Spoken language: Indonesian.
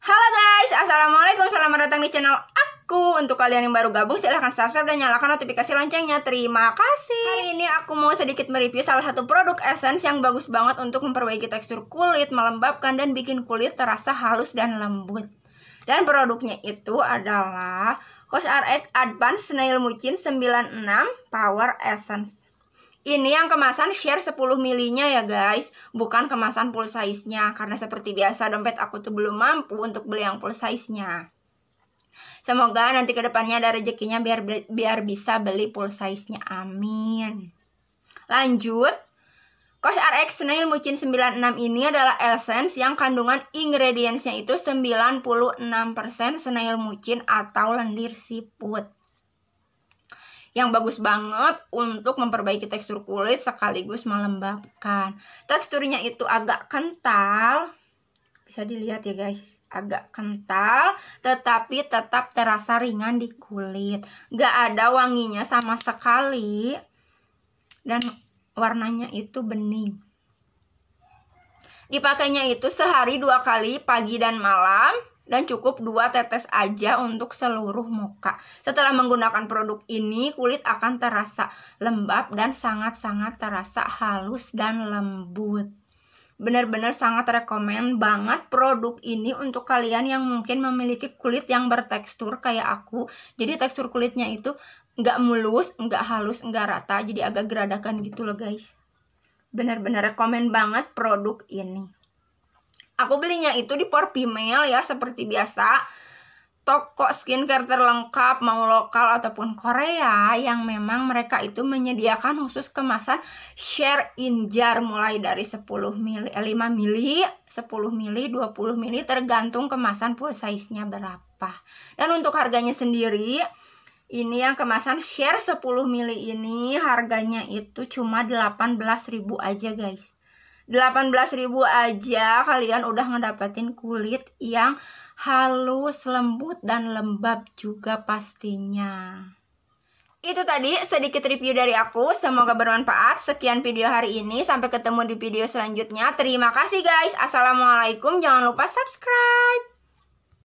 Halo guys, Assalamualaikum, selamat datang di channel aku. Untuk kalian yang baru gabung, silahkan subscribe dan nyalakan notifikasi loncengnya. Terima kasih. Kali ini aku mau sedikit mereview salah satu produk essence yang bagus banget untuk memperbaiki tekstur kulit Melembabkan dan bikin kulit terasa halus dan lembut. Dan produknya itu adalah CosRX Advanced Snail Mucin 96 Power Essence ini yang kemasan share 10 milinya ya guys. Bukan kemasan full size-nya. Karena seperti biasa dompet aku tuh belum mampu untuk beli yang full size-nya. Semoga nanti ke depannya ada rezekinya biar biar bisa beli full size-nya. Amin. Lanjut. Kos RX Snail Mucin 96 ini adalah essence yang kandungan ingredientsnya itu 96% snail mucin atau lendir siput yang bagus banget untuk memperbaiki tekstur kulit sekaligus melembabkan. Teksturnya itu agak kental, bisa dilihat ya guys, agak kental, tetapi tetap terasa ringan di kulit. Gak ada wanginya sama sekali, dan warnanya itu bening. Dipakainya itu sehari dua kali, pagi dan malam dan cukup dua tetes aja untuk seluruh muka. Setelah menggunakan produk ini, kulit akan terasa lembab dan sangat-sangat terasa halus dan lembut. Benar-benar sangat rekomen banget produk ini untuk kalian yang mungkin memiliki kulit yang bertekstur kayak aku. Jadi tekstur kulitnya itu nggak mulus, nggak halus, nggak rata, jadi agak geradakan gitu loh guys. Benar-benar rekomen banget produk ini. Aku belinya itu di Por Female ya seperti biasa. Toko skincare terlengkap mau lokal ataupun Korea yang memang mereka itu menyediakan khusus kemasan share in jar mulai dari 10 mili, 5 mili, 10 mili, 20 mili tergantung kemasan full size-nya berapa. Dan untuk harganya sendiri ini yang kemasan share 10 mili ini harganya itu cuma 18.000 aja guys 18.000 aja kalian udah ngedapetin kulit yang halus, lembut, dan lembab juga pastinya. Itu tadi sedikit review dari aku, semoga bermanfaat. Sekian video hari ini, sampai ketemu di video selanjutnya. Terima kasih guys, Assalamualaikum, jangan lupa subscribe.